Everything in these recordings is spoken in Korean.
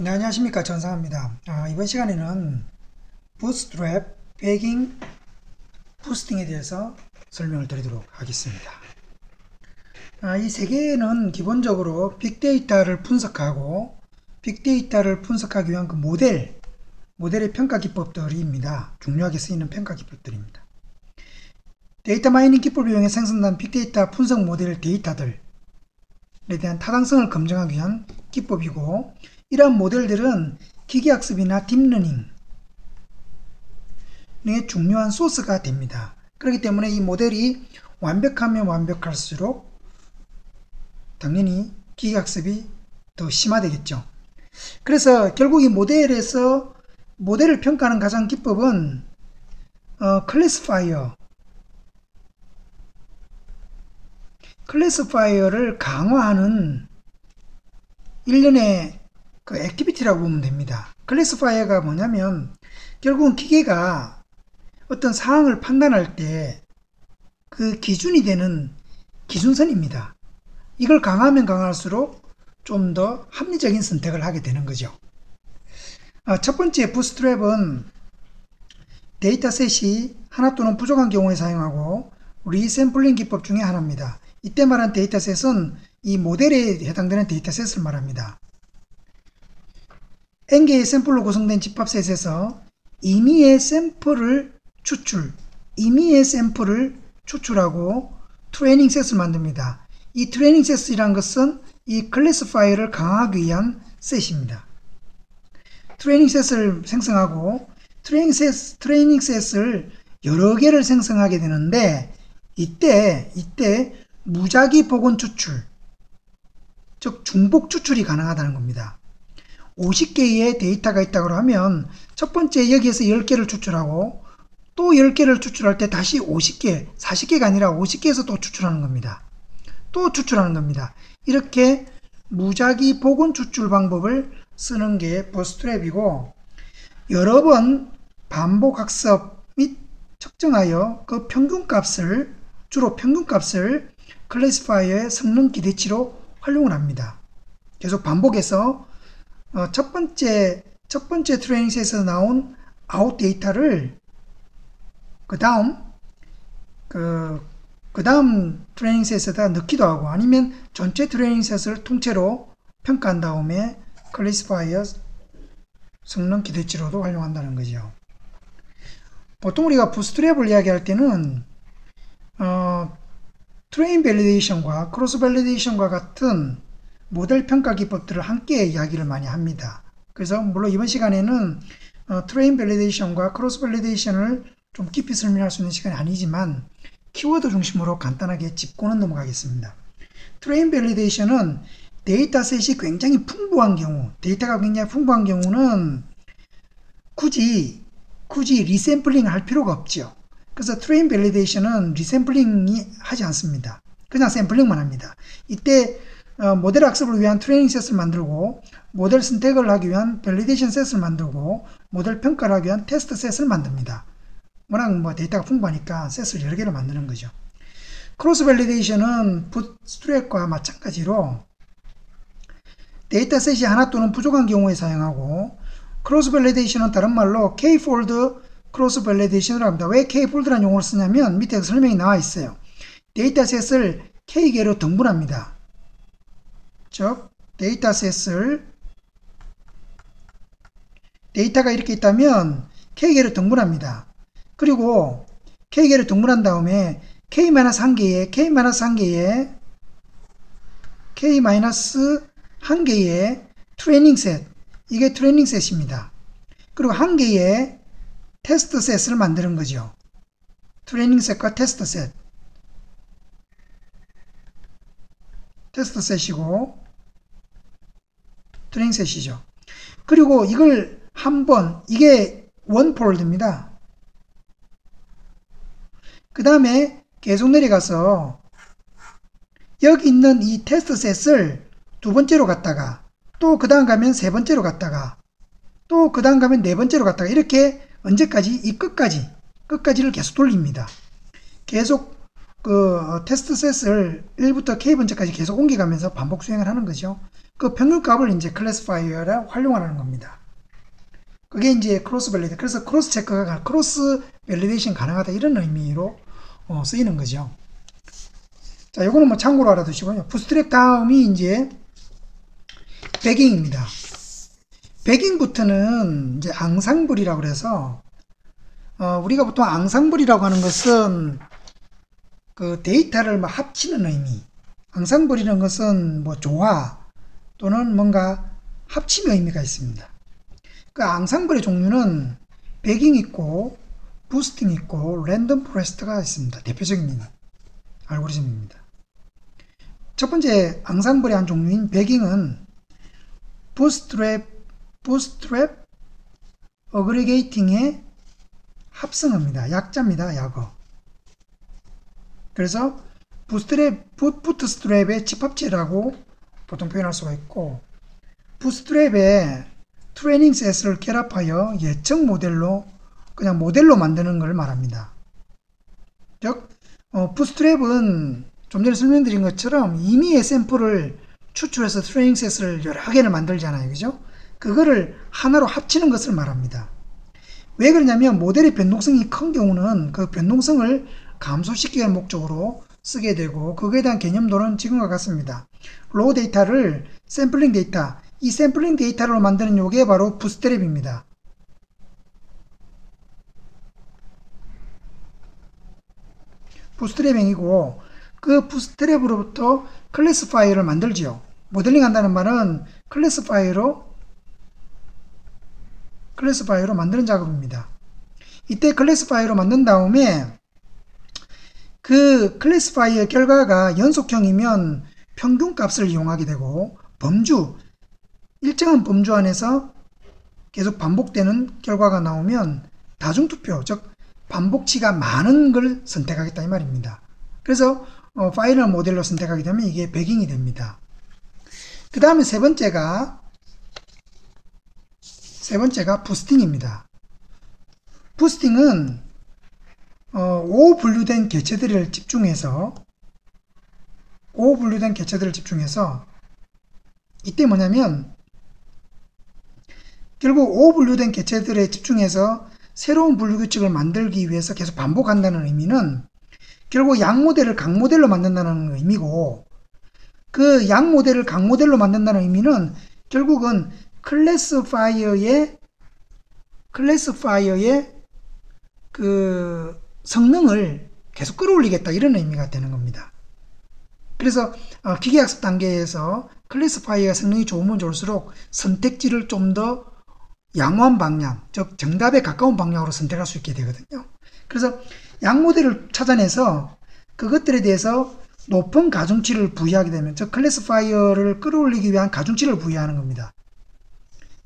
네, 안녕하십니까. 전상입니다. 아, 이번 시간에는 bootstrap, bagging, boosting에 대해서 설명을 드리도록 하겠습니다. 아, 이 세 개는 기본적으로 빅데이터를 분석하고 빅데이터를 분석하기 위한 그 모델, 모델의 평가 기법들입니다. 중요하게 쓰이는 평가 기법들입니다. data mining 기법을 이용해 생성된 빅데이터 분석 모델 데이터들에 대한 타당성을 검증하기 위한 기법이고 이러한 모델들은 기계학습이나 딥러닝 의 중요한 소스가 됩니다. 그렇기 때문에 이 모델이 완벽하면 완벽할수록 당연히 기계학습이 더 심화되겠죠. 그래서 결국 이 모델에서 모델을 평가하는 가장 기법은 어, classifier classifier를 강화하는 일련의 그 activity라고 보면 됩니다. classifier가 뭐냐면 결국은 기계가 어떤 상황을 판단할 때 그 기준이 되는 기준선입니다. 이걸 강하면 강할수록 좀 더 합리적인 선택을 하게 되는 거죠. 아, 첫 번째 bootstrap은 dataset이 하나 또는 부족한 경우에 사용하고 resampling 기법 중에 하나입니다. 이때 말한 dataset은 이 모델에 해당되는 dataset을 말합니다. N개의 샘플로 구성된 집합셋에서 임의의 샘플을 추출, 임의의 샘플을 추출하고 training set을 만듭니다. 이 training set이란 것은 이 classifier를 강화하기 위한 set입니다. training set을 생성하고 트레이닝 셋, 트레이닝 셋을 여러 개를 생성하게 되는데 이때 이때 무작위 복원 추출 즉 중복 추출이 가능하다는 겁니다. 50개의 데이터가 있다고 하면 첫 번째 여기에서 10개를 추출하고 또 10개를 추출할 때 다시 50개, 40개가 아니라 50개에서 또 추출하는 겁니다. 또 추출하는 겁니다. 이렇게 무작위 복원 추출 방법을 쓰는 게 bootstrap이고 여러 번 반복 학습 및 측정하여 그 평균값을 주로 평균값을 classifier의 성능 기대치로 활용을 합니다. 계속 반복해서 어, 첫 번째 첫 번째 training set에서 나온 아웃 데이터를 그 다음 그, 그 다음 training set에다 넣기도 하고 아니면 전체 training set을 통째로 평가한 다음에 classifier 성능 기대치로도 활용한다는 거죠. 보통 우리가 bootstrap을 이야기할 때는 어, train validation과 cross validation과 같은 모델 평가 기법들을 함께 이야기를 많이 합니다. 그래서 물론 이번 시간에는 어, train validation과 cross validation을 좀 깊이 설명할 수 있는 시간이 아니지만 키워드 중심으로 간단하게 짚고는 넘어가겠습니다. train validation은 dataset이 굉장히 풍부한 경우, 데이터가 굉장히 풍부한 경우는 굳이 굳이 resampling 할 필요가 없죠. 그래서 train validation은 resampling이 하지 않습니다. 그냥 샘플링만 합니다. 이때 어, 모델 학습을 위한 training set을 만들고 모델 선택을 하기 위한 validation set을 만들고 모델 평가를 하기 위한 test set을 만듭니다. 워낙 뭐 데이터가 풍부하니까 set을 여러 개를 만드는 거죠. cross validation은 bootstrap과 마찬가지로 data set이 하나 또는 부족한 경우에 사용하고 cross validation은 다른 말로 K-fold cross validation을 합니다. 왜 K-fold라는 용어를 쓰냐면 밑에 설명이 나와 있어요. data set을 K개로 등분합니다. 즉 dataset을 데이터가 이렇게 있다면 K개를 등분합니다. 그리고 K개를 등분한 다음에 K-1개의 K-1개의 K-1개의 training set 이게 training set입니다. 그리고 한 개의 test set을 만드는 거죠. training set과 test set test set이고 training set이죠. 그리고 이걸 한번 이게 원 폴드입니다. 그 다음에 계속 내려가서 여기 있는 이 테스트 셋을 두 번째로 갔다가 또 그 다음 가면 세 번째로 갔다가 또 그 다음 가면 네 번째로 갔다가 이렇게 언제까지 이 끝까지 끝까지를 계속 돌립니다. 계속 그 어, 테스트 셋을 1부터 k번째까지 계속 옮겨가면서 반복 수행을 하는 거죠. 그 평균값을 이제 classifier에 활용하는 겁니다. 그게 이제 cross valida 그래서 cross check가 cross validation 가능하다 이런 의미로 어, 쓰이는 거죠. 자, 요거는 뭐 참고로 알아두시고요. bootstrap 다음이 이제 bagging입니다. bagging부터는 이제 앙상블이라고 그래서 어, 우리가 보통 앙상블이라고 하는 것은 그 데이터를 막 합치는 의미. 앙상블이라는 것은 뭐 조화 또는 뭔가 합침의 의미가 있습니다. 그 앙상블의 종류는 bagging 있고 boosting 있고 random forest가 있습니다. 대표적인 알고리즘입니다. 첫 번째 앙상블의 한 종류인 bagging은 bootstrap bootstrap aggregating의 합성어입니다. 약자입니다. 약어. 그래서 bootstrap, bootstrap의 집합체라고 보통 표현할 수가 있고 bootstrap의 training set을 결합하여 예측 모델로 그냥 모델로 만드는 걸 말합니다. 즉 어, bootstrap은 좀 전에 설명드린 것처럼 임의의 샘플을 추출해서 training set을 여러 개를 만들잖아요. 그죠? 그거를 하나로 합치는 것을 말합니다. 왜 그러냐면 모델의 변동성이 큰 경우는 그 변동성을 감소시키기 위한 목적으로 쓰게 되고 그거에 대한 개념도는 지금과 같습니다. raw data를 샘플링 데이터 이 샘플링 데이터로 만드는 요게 바로 bootstrap입니다. bootstrapping이고 그 bootstrap으로부터 classifier를 만들지요. 모델링 한다는 말은 classifier로 classifier로 만드는 작업입니다. 이때 classifier로 만든 다음에 그 classifier의 결과가 연속형이면 평균값을 이용하게 되고 범주 일정한 범주 안에서 계속 반복되는 결과가 나오면 다중투표 즉 반복치가 많은 걸 선택하겠다 이 말입니다. 그래서 어, 파이널 모델로 선택하게 되면 이게 배경이 됩니다. 그 다음에 세 번째가 세 번째가 부스팅입니다. 부스팅은 어, 5 분류된 개체들을 집중해서 5 분류된 개체들을 집중해서 이때 뭐냐면 결국 5 분류된 개체들에 집중해서 새로운 분류 규칙을 만들기 위해서 계속 반복한다는 의미는 결국 약 모델을 강 모델로 만든다는 의미고 그 약 모델을 강 모델로 만든다는 의미는 결국은 classifier의 classifier의 그 성능을 계속 끌어올리겠다 이런 의미가 되는 겁니다. 그래서 어, 기계학습 단계에서 classifier 성능이 좋으면 좋을수록 선택지를 좀 더 양호한 방향, 즉 정답에 가까운 방향으로 선택할 수 있게 되거든요. 그래서 약 모델을 찾아내서 그것들에 대해서 높은 가중치를 부여하게 되면 즉 classifier를 끌어올리기 위한 가중치를 부여하는 겁니다.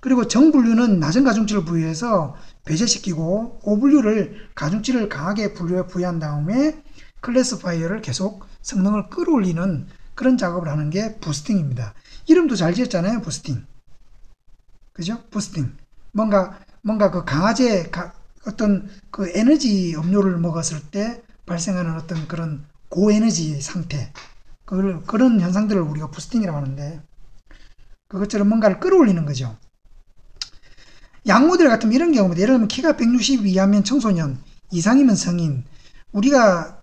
그리고 정분류는 낮은 가중치를 부여해서 배제시키고 오분류를 가중치를 강하게 부여한 다음에 classifier를 계속 성능을 끌어올리는 그런 작업을 하는 게 boosting입니다. 이름도 잘 지었잖아요. 부스팅. 그죠? 부스팅. 뭔가 뭔가 그 강화제 어떤 그 에너지 음료를 먹었을 때 발생하는 어떤 그런 고에너지 상태 그걸, 그런 현상들을 우리가 부스팅이라고 하는데 그것처럼 뭔가를 끌어올리는 거죠. 양 모델 같으면 이런 경우입니다. 예를 들면 키가 160 이하면 청소년, 이상이면 성인. 우리가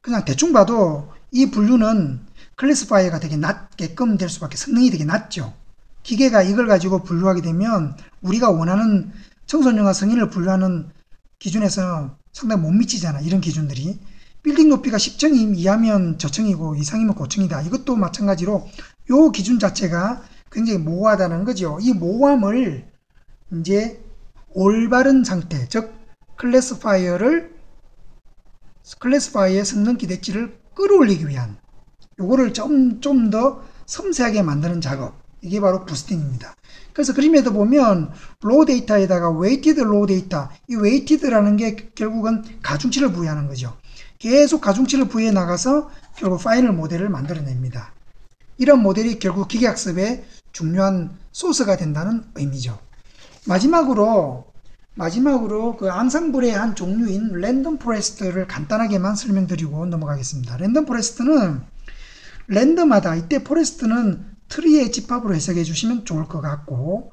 그냥 대충 봐도 이 분류는 classifier가 되게 낮게끔 될 수밖에 성능이 되게 낮죠. 기계가 이걸 가지고 분류하게 되면 우리가 원하는 청소년과 성인을 분류하는 기준에서 상당히 못 미치잖아. 이런 기준들이. 빌딩 높이가 10층 이하면 저층이고 이상이면 고층이다. 이것도 마찬가지로 요 기준 자체가 굉장히 모호하다는 거죠. 이 모호함을 이제 올바른 상태, 즉 classifier를 classifier의 성능 기대치를 끌어올리기 위한 요거를 좀 좀 더 섬세하게 만드는 작업 이게 바로 boosting입니다. 그래서 그림에도 보면 raw 데이터에다가 weighted raw 데이터 이 weighted라는 게 결국은 가중치를 부여하는 거죠. 계속 가중치를 부여해 나가서 결국 final 모델을 만들어냅니다. 이런 모델이 결국 기계학습의 중요한 소스가 된다는 의미죠. 마지막으로 마지막으로 그 앙상블의 한 종류인 random forest를 간단하게만 설명드리고 넘어가겠습니다. random forest는 random하다. 이때 forest는 tree의 집합으로 해석해 주시면 좋을 것 같고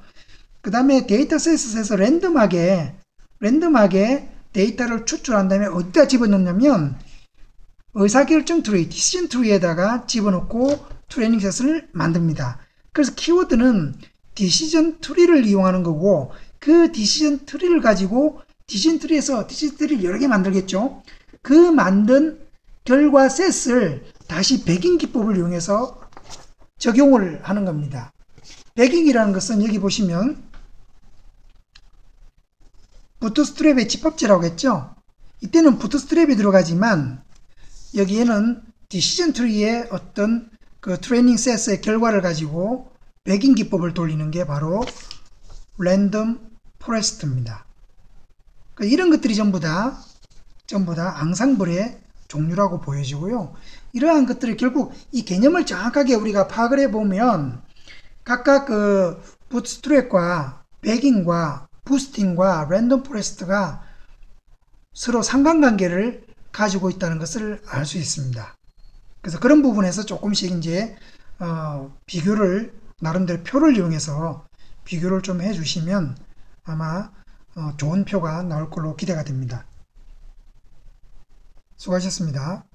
그 다음에 dataset에서 random하게 random하게 데이터를 추출한 다음에 어디다 집어넣냐면 의사결정 tree, decision tree에다가 집어넣고 training set을 만듭니다. 그래서 키워드는 decision tree를 이용하는 거고 그 decision tree를 가지고 decision tree에서 decision tree를 여러 개 만들겠죠. 그 만든 결과 set을 다시 bagging 기법을 이용해서 적용을 하는 겁니다. bagging이라는 것은 여기 보시면 bootstrap의 집합체라고 했죠. 이때는 bootstrap이 들어가지만 여기에는 decision tree의 어떤 그 training set의 결과를 가지고 bagging 기법을 돌리는 게 바로 random forest입니다. 그러니까 이런 것들이 전부 다 전부 다 앙상블의 종류라고 보여지고요. 이러한 것들을 결국 이 개념을 정확하게 우리가 파악을 해보면 각각 그 부트스트랩과 백인과 부스팅과 랜덤 포레스트가 서로 상관관계를 가지고 있다는 것을 알 수 있습니다. 그래서 그런 부분에서 조금씩 이제 어, 비교를 나름대로 표를 이용해서 비교를 좀 해주시면 아마 어, 좋은 표가 나올 걸로 기대가 됩니다. 수고하셨습니다.